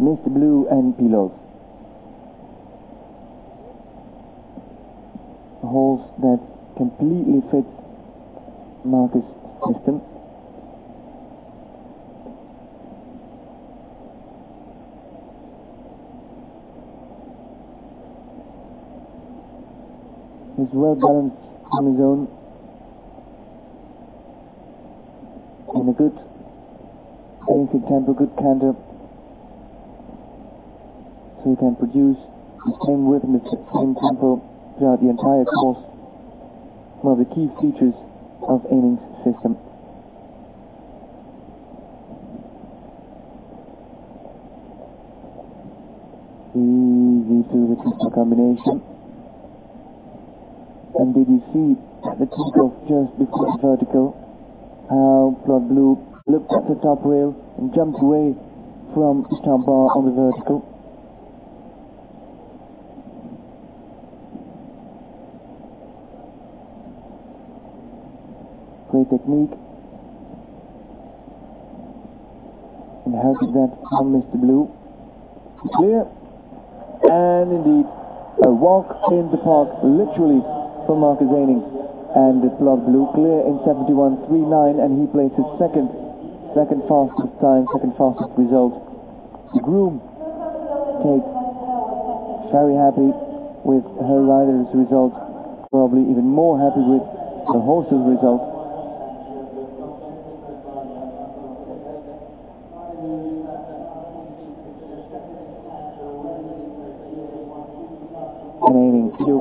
Mr. Blue and pillows. Holes that completely fit Marcus' system. He's well balanced on his own. In a good basic tempo, good canter. He can produce the same rhythm, the same tempo throughout the entire course. One of the key features of Ehning's system. Easy through the triple combination. And did you see at the takeoff just before the vertical how Plot Blue looked at the top rail and jumped away from the top bar on the vertical? Great technique. And how did that from Mr. Blue? Clear. And indeed, a walk in the park, literally, for Marcus Ehning. And the Plot Blue clear in 71.39 and he places second, second fastest time, second fastest result. The groom, Kate, very happy with her rider's result, probably even more happy with the horse's result. remaining two